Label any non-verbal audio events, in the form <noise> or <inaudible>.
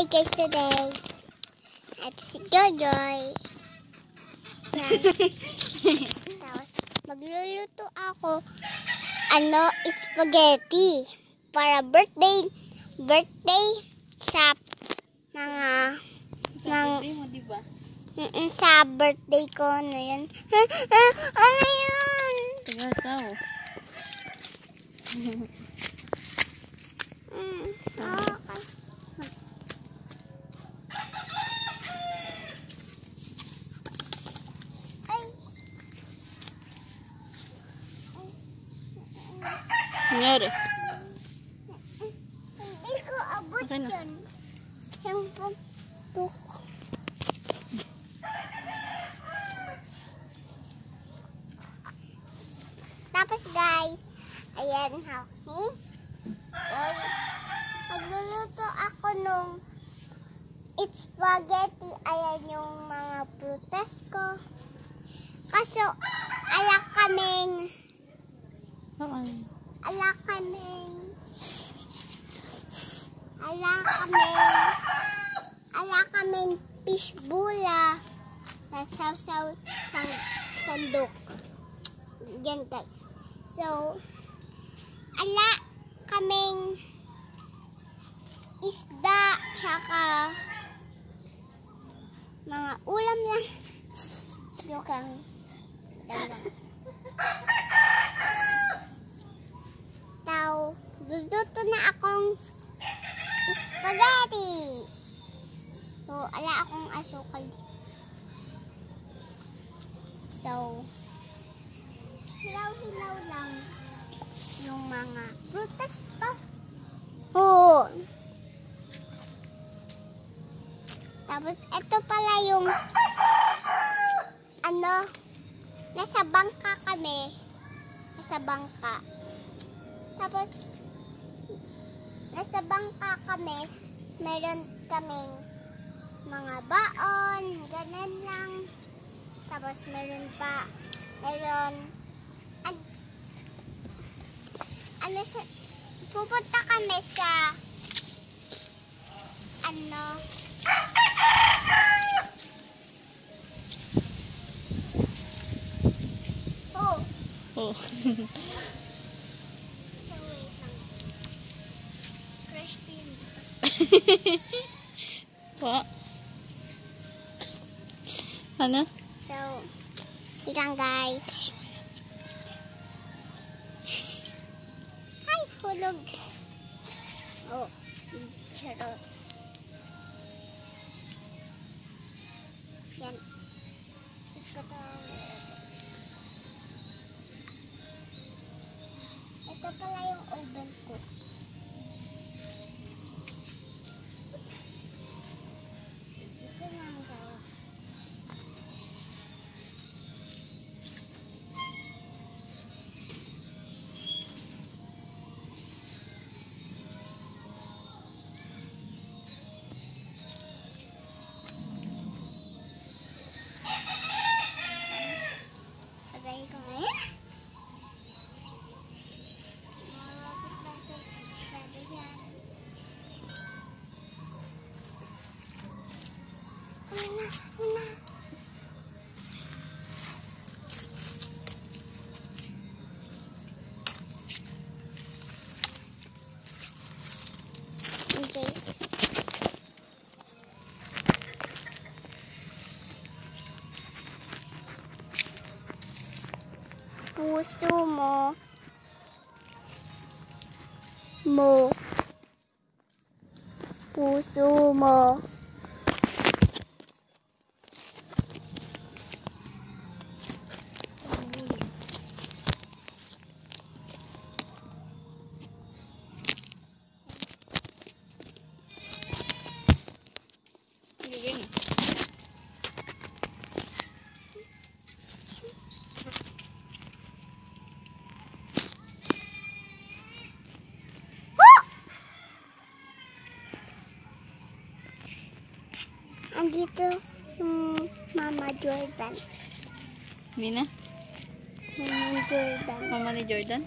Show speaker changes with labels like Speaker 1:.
Speaker 1: Hi guys today. Ito si Jojoy. <laughs> Tapos magluluto ako ano spaghetti para birthday birthday sa mga ng
Speaker 2: Hindi mo, di ba?
Speaker 1: mm, sa birthday ko ano yun. <laughs> ano yun?
Speaker 2: Tagasaw. <laughs>
Speaker 1: Mm, okay. Ay.
Speaker 2: Nangyari.
Speaker 1: Hindi ko abot
Speaker 2: Okay na.
Speaker 1: yun. Yung pagtuk. Tapos guys, ayan happy. Oy, magluluto ako nung spaghetti. Ayan yung mga prutas ko. Kaso, ala kaming,
Speaker 2: Saan?
Speaker 1: ala kaming, ala kaming, ala kaming fishbula na saw-saw sang sandok. Yan guys. So, ala kaming isda tsaka mga ulam lang. <laughs> Joke lang. Tao, luluto na akong spaghetti. Ala akong asukal. So, hilaw-hilaw lang yung mga prutas ko. Oo. Tapos, ito pala yung ano, nasa bangka kami. Nasa bangka. Tapos, nasa bangka kami. Meron kaming mga baon, ganun lang. Tapos, meron pa, meron, an, ano sa, pupunta kami sa, ano, oh,
Speaker 2: Oh. <laughs>
Speaker 1: So, <laughs>
Speaker 2: Ano?
Speaker 1: So, ilang guys. Ay, hulog. Oh, charot. Yan. Ito to. Ito pala yung oven ko. 不舒服不
Speaker 2: 是服
Speaker 1: andito yung Mama Jordan
Speaker 2: Hindi na?
Speaker 1: Mama Jordan
Speaker 2: Mama ni Jordan?